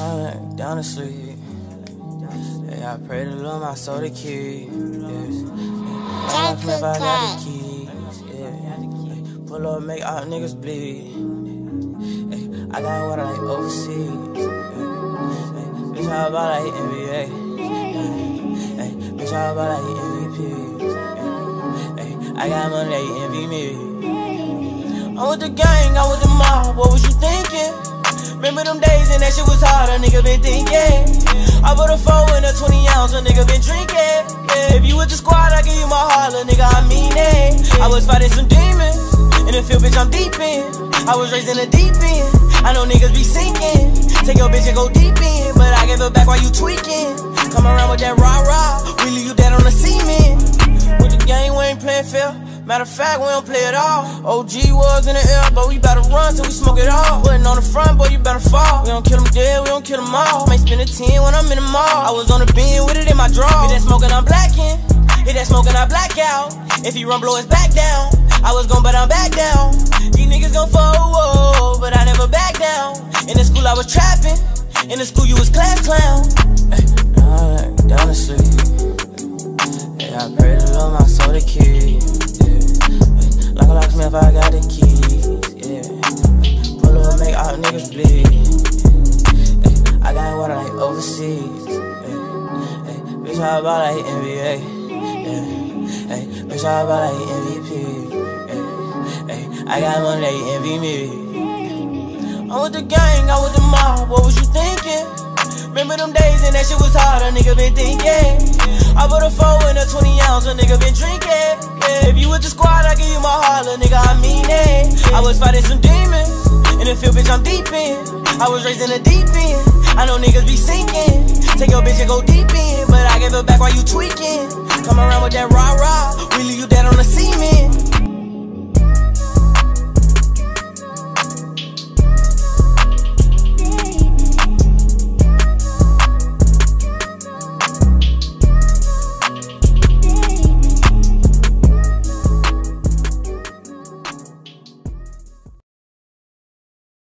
I'm down to sleep. Yeah, I pray to Lord my soul to keep. Yes. Yeah. if I got the keys. Yeah. Pull up, make all niggas bleed. Hey, I got water like overseas. Hey, bitch, how about like NBA? Hey, bitch, how about like MVP? Hey, I got money, they envy me. I'm with the gang, I'm with the mob. What was you thinking? Remember them days and that shit was hard, a nigga been thinking. I put a four in a 20 ounce, a nigga been drinking. If you with the squad, I give you my heart, a nigga, I mean it. I was fighting some demons, in the field, bitch, I'm deep in. I was raised in the deep end, I know niggas be sinking. Take your bitch and go deep in, but I give Matter of fact, we don't play at all. OG was in the air, but we better run till we smoke it all. Putting on the front, boy, you better fall. We don't kill them dead, we don't kill them all. May spend a 10 when I'm in the mall. I was on the beam with it in my draw. Hit that smoking, I'm blacking. Hit that smoking, I black out. If he run, blow his back down. I was gon' but I'm back down. These niggas gon' fall, but I never back down. In the school, I was trapping. In the school, you was class clown. Hey, down the street. Yeah, I pray to Lord my soul to keep. Niggas bleed. Yeah. I got water like overseas. Yeah. Hey, bitch, how about like NBA? Hey, bitch, how about like MVP? Yeah. Hey, I got money, they envy me. I'm with the gang, I'm with the mob. What was you thinking? Remember them days and that shit was hard, a nigga been thinking. I put a four in a 20 ounce, a nigga been drinking. If you with the squad, I give you my heart, a nigga, I mean it. I was fighting some demons. Field, bitch, I'm deep in. I was raised in the deep end. I know niggas be sinking. Take your bitch and go deep in. But I give it back while you tweaking. Come around with that raw